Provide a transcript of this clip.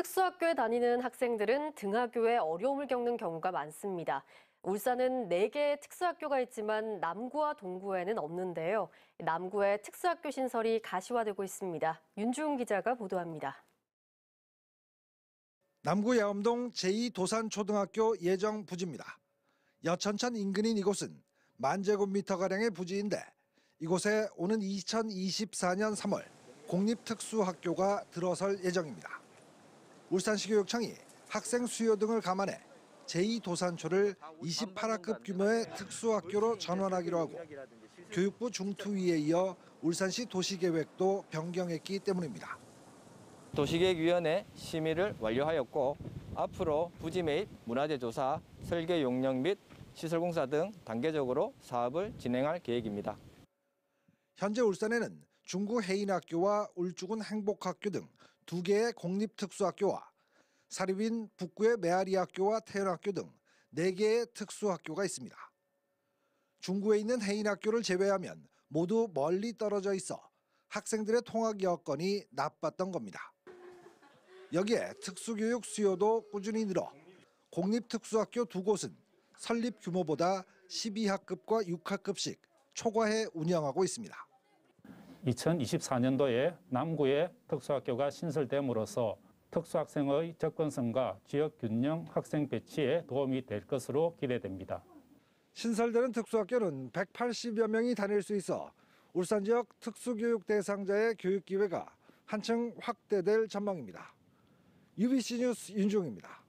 특수학교에 다니는 학생들은 등하교에 어려움을 겪는 경우가 많습니다. 울산은 4개의 특수학교가 있지만 남구와 동구에는 없는데요. 남구의 특수학교 신설이 가시화되고 있습니다. 윤주웅 기자가 보도합니다. 남구 야암동 제2도산초등학교 예정 부지입니다. 여천천 인근인 이곳은 만 제곱미터가량의 부지인데 이곳에 오는 2024년 3월 공립특수학교가 들어설 예정입니다. 울산시 교육청이 학생 수요 등을 감안해 제2도산초를 28학급 규모의 특수학교로 전환하기로 하고 교육부 중투위에 이어 울산시 도시계획도 변경했기 때문입니다. 도시계획위원회 심의를 완료하였고 앞으로 부지 및 문화재 조사, 설계 용역 및 시설 공사 등 단계적으로 사업을 진행할 계획입니다. 현재 울산에는 중구 해인학교와 울주군 행복학교 등 두 개의 공립특수학교와 사립인 북구의 메아리학교와 태연학교 등네 개의 특수학교가 있습니다. 중구에 있는 해인학교를 제외하면 모두 멀리 떨어져 있어 학생들의 통학 여건이 나빴던 겁니다. 여기에 특수교육 수요도 꾸준히 늘어 공립특수학교 두 곳은 설립 규모보다 12학급과 6학급씩 초과해 운영하고 있습니다. 2024년도에 남구에 특수학교가 신설됨으로써 특수학생의 접근성과 지역 균형 학생 배치에 도움이 될 것으로 기대됩니다. 신설되는 특수학교는 180여 명이 다닐 수 있어 울산 지역 특수교육 대상자의 교육 기회가 한층 확대될 전망입니다. UBC 뉴스 윤종입니다.